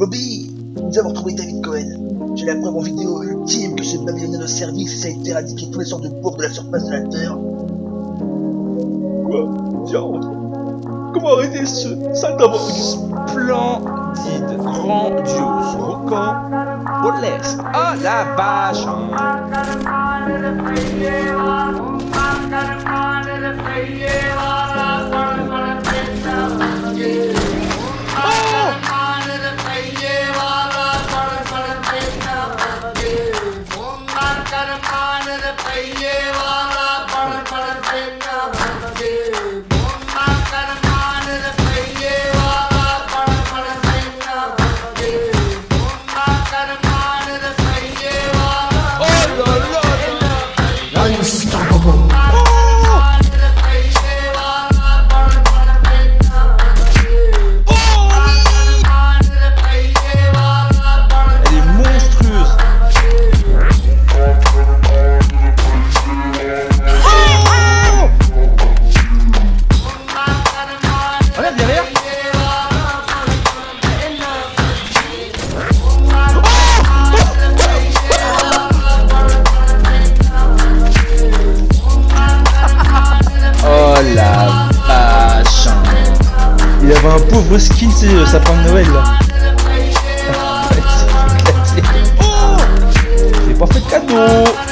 Bobby, nous avons retrouvé David Cohen. J'ai la preuve en vidéo ultime que ce babylonien de service a été éradiqué tous les sortes de pauvres de la surface de la Terre. Quoi? Diantre Comment arrêter ce saltimbanque Splendide, grandiose, rocan, burlesque. Oh la vache Elle un pauvre skin, c'est euh, sapin de Noël là. C'est pas fait de cadeau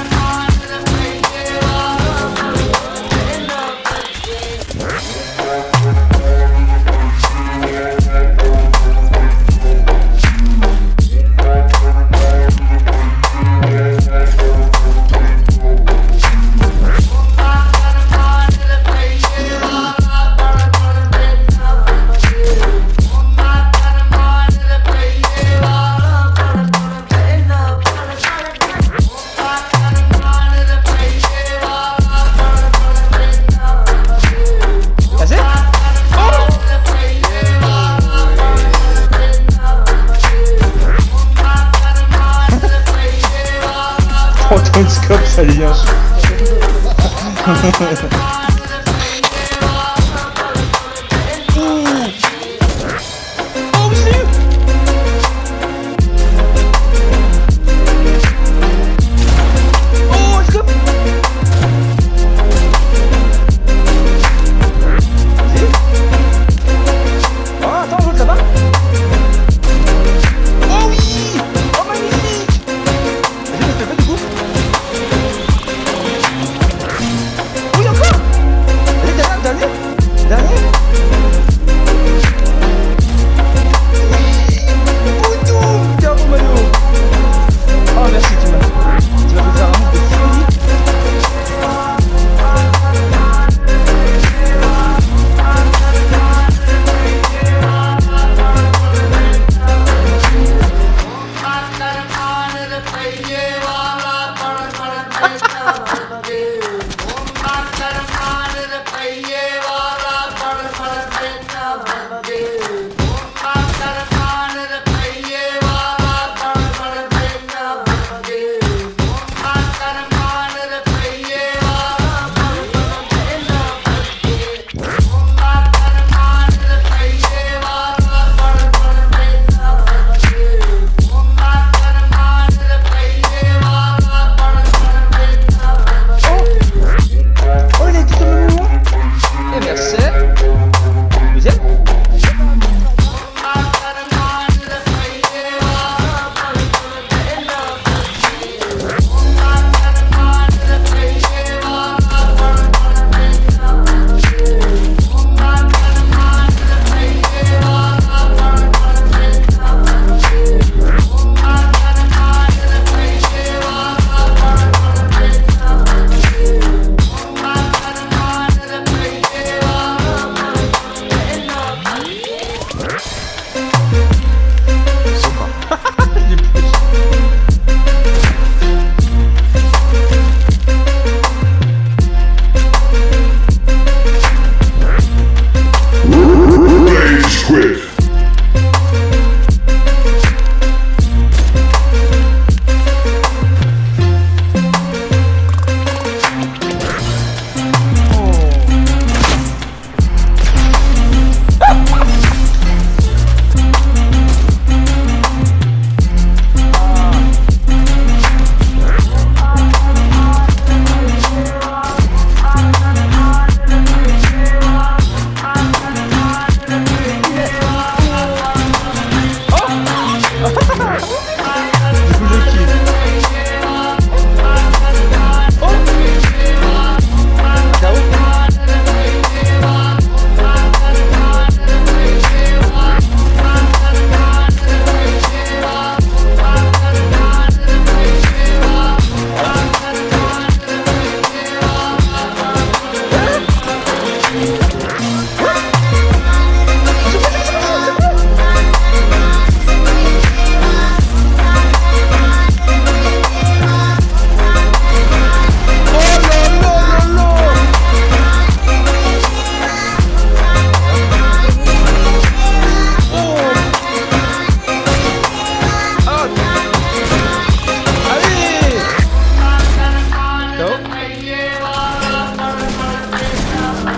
Bye. dale, dale.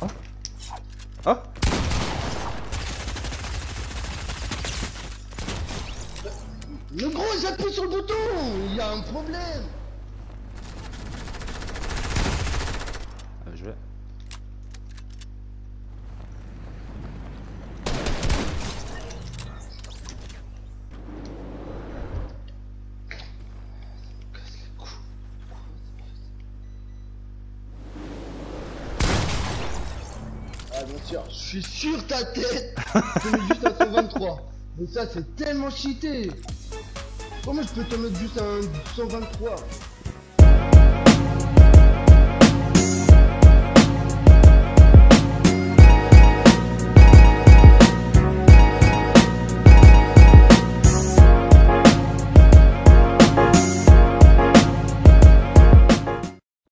Ah Le gros, j'appuie sur le bouton. Il y a un problème Ah je suis sur ta tête. Je te mets juste à 123 Mais ça, c'est tellement cheaté. Comment je peux te mettre juste à un 123